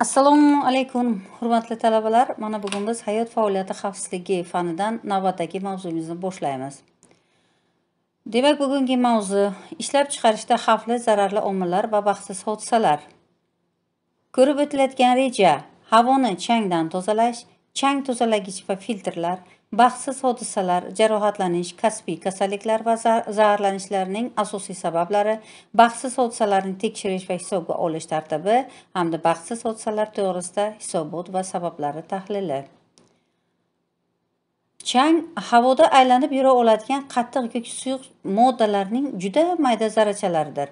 assalomu alaykum hurmatli talabalar. Mana bugun biz hayot faoliyati xavfsizligi fanidan navbatdagi mavzuyimizni boshlaymiz. Demak bugungi mavzu ishlab chiqarishda xavfli zararli omillar va baxtsiz hodisalar. Ko'rib o'tilayotgan reja havoni changdan tozalash chang tozalagich va filtrlar baxtsiz hodisalar jarohatlanish kasbiy kasalliklar va zaharlanishlarning asosiy sabablari baxtsiz hodisalarni tekshirish va hisobga olish tartibi hamda baxtsiz hodisalar to'g'risida hisobot va sabablari tahlili. Chang havoda aylanib yura oladigan qattiq yoki suyuq moddalarning juda mayda zarrachalaridir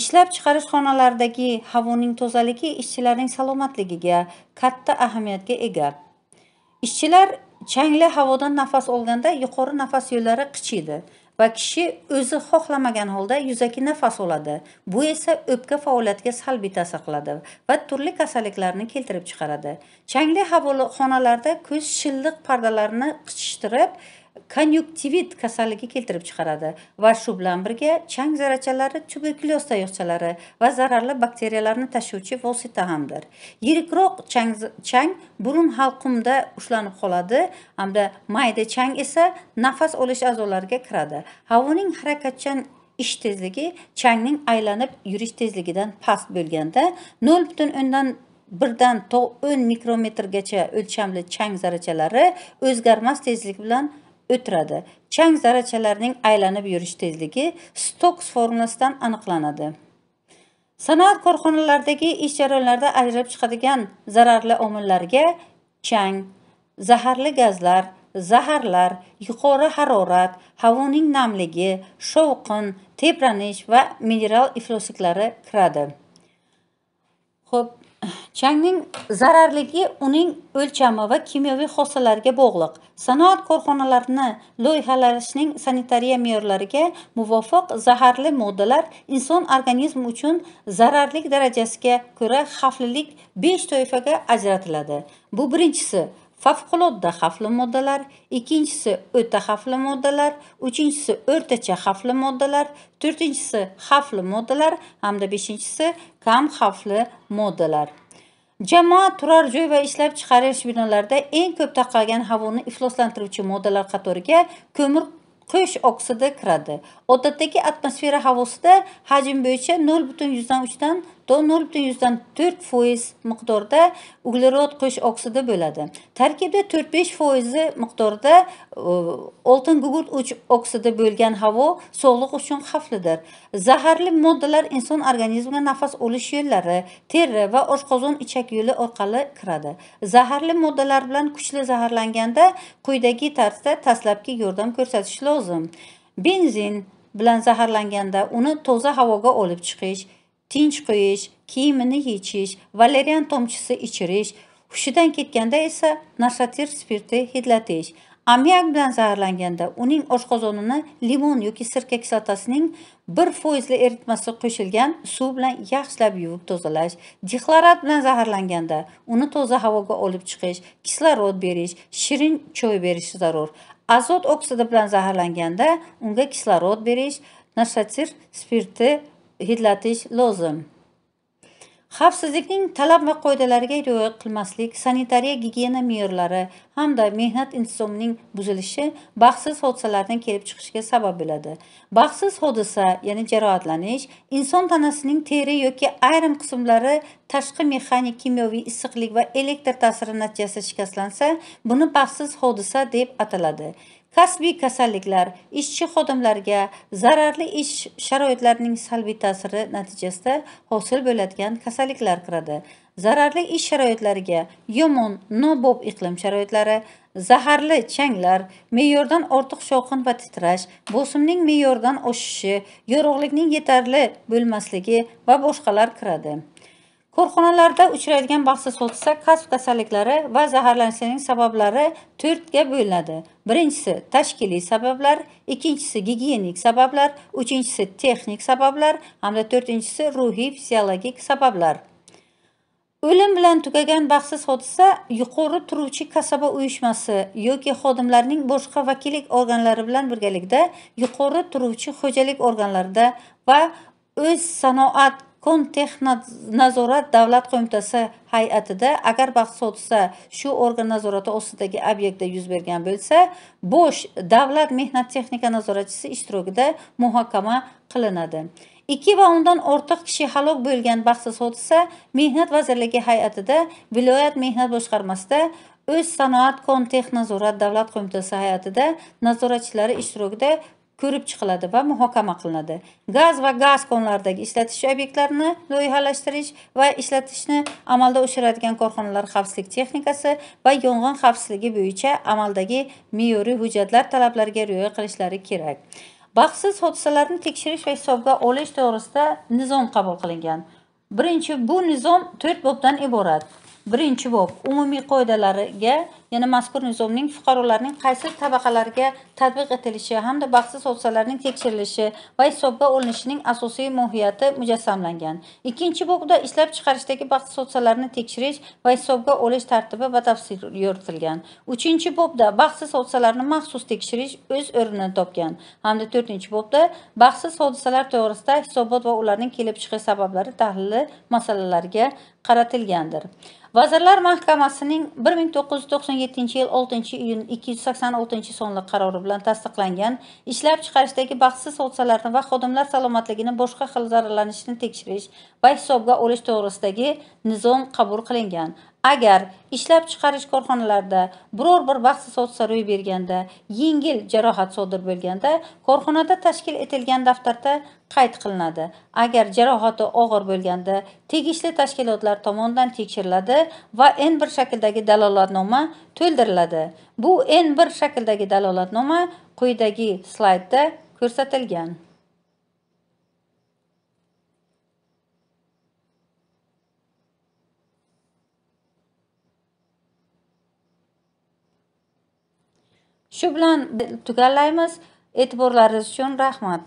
ishlab chiqarish xonalaridagi havoning tozaligi ishchilarning salomatligiga katta ahamiyatga ega. Ishchilar changli havodan nafas olganda yuqori nafas yo'llari qichiydi va kishi o'zi xohlamagan holda yuzaki nafas oladi. Bu esa o'pka faoliyatiga salbiy ta'sir qiladi va turli kasalliklarni keltirib chiqaradi. Changli havo xonalarda ko'z shilliq pardalarini qichishtirib konyuktivit kasalligi keltirib chiqaradi va shu bilan birga chang zarrachalari tuberkulyoz tayoqchalari va zararli bakteriyalarni tashuvchi vosita hamdir. Yirikroq chang, chang burun halqumda ushlanib qoladi hamda mayda chang esa nafas olish a'zolariga kiradi. Havoning harakatchan ish tezligi changning aylanib yurish tezligidan past bo'lganda nol butun o'ndan birdan to o'n mikrometrgacha o'lchamli chang zarrachalari o'zgarmas tezlik bilan o'tiradi. Chang zarrachalarining aylanib yurish tezligi stoks formulasidan aniqlanadi. Sanoat korxonalaridagi ish jarayonlarida ajralib chiqadigan zararli omillarga chang zaharli gazlar zaharlar yuqori harorat havoning namligi shovqin tebranish va mineral iflosliklari kiradi. Ho'p changning zararligi uning o'lchami va kimyoviy xossalariga bog'liq. Sanoat korxonalarini loyihalashning sanitariya me'yorlariga muvofiq zaharli moddalar inson organizmi uchun zararlik darajasiga ko'ra xavflilik besh toifaga ajratiladi. Bu birinchisi favqulodda xavfli moddalar ikkinchisi o'ta xavfli moddalar uchinchisi o'rtacha xavfli moddalar to'rtinchisi xavfli moddalar hamda beshinchisi kam xavfli moddalar. Jamoat turar joy va ishlab chiqarish binolarida eng ko'p tarqalgan havoni ifloslantiruvchi moddalar qatoriga ko'mir qo'sh oksidi kiradi. Odatdagi atmosfera havosida hajm bo'yicha 0.3 dan to'rt to nol butun yuzdan to'rt foiz miqdorda uglerod qush oksidi bo'ladi. Tarkibda to'rt besh foizi miqdorda e, oltin gugurt oksidi bo'lgan havo sog'liq uchun xavflidir. Zaharli moddalar inson organizmiga nafas olish yo'llari teri va oshqozon ichak yo'li orqali kiradi. Zaharli moddalar bilan kuchli zaharlanganda quyidagi tarzda dastlabki yordam ko'rsatish lozim. Benzin bilan zaharlanganda uni toza havoga olib chiqish tinch qo'yish kiyimini yechish valerian tomchisi ichirish hushidan ketganda esa nashatir spirti hidlatish. Ammiak bilan zaharlanganda uning oshqozonini limon yoki sirka kislotasining bir foizli eritmasi qo'shilgan suv bilan yaxshilab yuvib tozalash. Dixlorat bilan zaharlanganda uni toza havoga olib chiqish kislorod berish shirin choy berish zarur. Azot oksidi bilan zaharlanganda unga kislorod berish nashatir spirti hidlatish lozim. Xavfsizlikning talab va qoidalariga rioya qilmaslik sanitariya gigiyena me'yorlari hamda mehnat intizomining buzilishi baxtsiz hodisalardan kelib chiqishiga sabab bo'ladi. Baxtsiz hodisa ya'ni jarohatlanish inson tanasining teri yoki ayrim qismlari tashqi mexanik kimyoviy issiqlik va elektr ta'siri natijasida shikastlansa buni baxtsiz hodisa deb ataladi. Kasbiy kasalliklar ishchi xodimlarga zararli ish sharoitlarining salbiy ta'siri natijasida hosil bo'ladigan kasalliklar kiradi. Zararli ish sharoitlariga yomon nobob iqlim sharoitlari zaharli changlar me'yordan ortiq shovqin va titrash bosimning me'yordan oshishi yorug'likning yetarli bo'lmasligi va boshqalar kiradi. Korxonalarda uchraydigan baxtsiz hodisa kasb kasalliklari va zaharlanishlarning sabablari 4 ga bo'linadi. Birinchisi tashkiliy sabablar ikkinchisi gigiyenik sabablar uchinchisi texnik sabablar hamda to'rtinchisi ruhiy fiziologik sabablar. O'lim bilan tugagan baxtsiz hodisa yuqori turuvchi kasaba uyushmasi yoki xodimlarning boshqa vakillik organlari bilan birgalikda yuqori turuvchi xo'jalik organlarida va o'z sanoat kontexnazorat davlat qo'mitasi hay'atida agar bahs hodisa shu organ nazorati ostidagi obyektda yuz bergan bo'lsa bo'sh davlat mehnat texnika nazoratchisi ishtirokida muhokama qilinadi. Ikki va undan ortiq kishi halok bo'lgan baxtsiz hodisa mehnat vazirligi hay'atida viloyat mehnat boshqarmasida o'z sanoat kontexnazorat davlat qo'mitasi hay'atida nazoratchilari ishtirokida ko'rib chiqiladi va muhokama qilinadi. Gaz va gaz konlaridagi ishlatish obyektlarini loyihalashtirish va ishlatishni amalda oshiradigan korxonalar xavfsizlik texnikasi va yong'in xavfsizligi bo'yicha amaldagi me'yoriy hujjatlar talablariga rioya qilishlari kerak. Baxtsiz hodisalarni tekshirish va hisobga olish to'g'risida nizom qabul qilingan. Birinchi bu nizom to'rt bobdan iborat. Birinchi bob umumiy qoidalariga yana mazkur nizomning fuqarolarning qaysi tabaqalariga tatbiq etilishi hamda baxtsiz hodisalarning tekshirilishi va hisobga olinishining asosiy mohiyati mujassamlangan. Ikkinchi bobda ishlab chiqarishdagi baxtsiz hodisalarni tekshirish va hisobga olish tartibi batafsil yoritilgan uchinchi bobda baxtsiz hodisalarni maxsus tekshirish o'z o'rnini topgan. Hamda to'rtinchi bobda baxtsiz hodisalar to'g'risida hisobot va ularning kelib chiqish sabablari tahlili masalalariga qaratilgandir. Vazirlar mahkamasining bir ming to'qqiz yuz to'qson yettinchi yil oltinchi iyun ikki yuz sakson oltinchi sonli qarori bilan tasdiqlangan ishlab chiqarishdagi baxtsiz hodisalarni va xodimlar salomatligini boshqa xil zararlanishini tekshirish va hisobga olish to'g'risidagi nizom qabul qilingan. Agar ishlab chiqarish korxonalarida biror bir baxtsiz hodisa ro'y berganda yengil jarohat sodir bo'lganda korxonada tashkil etilgan daftarda qayd qilinadi. Agar jarohati og'ir bo'lganda tegishli tashkilotlar tomonidan tekshiriladi va n bir shakldagi dalolatnoma to'ldiriladi. Bu n bir shakldagi dalolatnoma quyidagi slaydda ko'rsatilgan. Shu bilan tugallaymiz. E'tiborlaringiz uchun rahmat.